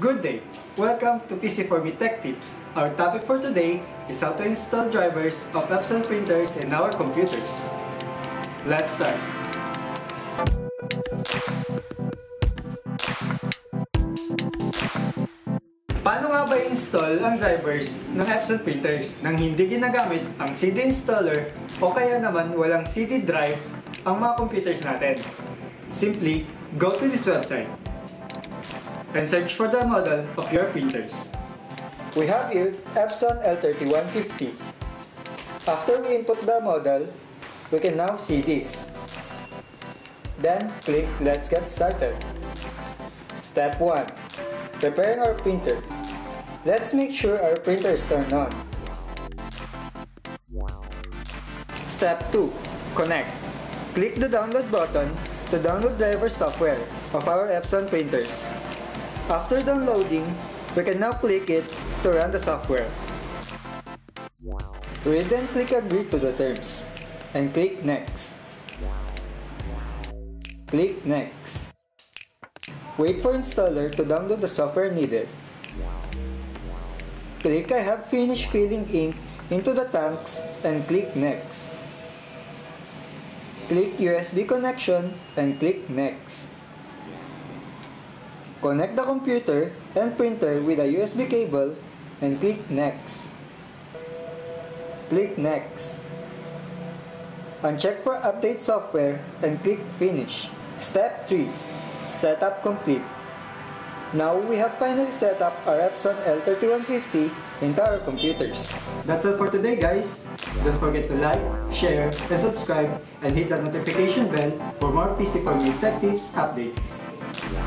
Good day! Welcome to PC4Me Tech Tips. Our topic for today is how to install drivers of Epson printers in our computers. Let's start! Paano nga ba install ang drivers ng Epson printers nang hindi ginagamit ang CD installer o kaya naman walang CD drive ang mga computers natin? Simply, go to this website and search for the model of your printers. We have here Epson L3150. After we input the model, we can now see this. Then click Let's Get Started. Step 1. Preparing our printer. Let's make sure our printer is turned on. Step 2. Connect. Click the download button to download driver software of our Epson printers. After downloading, we can now click it to run the software. We then click agree to the terms and click next. Click next. Wait for installer to download the software needed. Click I have finished filling ink into the tanks and click next. Click USB connection and click next. Connect the computer and printer with a USB cable and click next. Click next. Uncheck for update software and click finish. Step 3. Setup complete. Now we have finally set up our Epson L3150 into our computers. That's all for today guys. Don't forget to like, share, and subscribe and hit the notification bell for more PC4Me Tech Tips updates. Wow.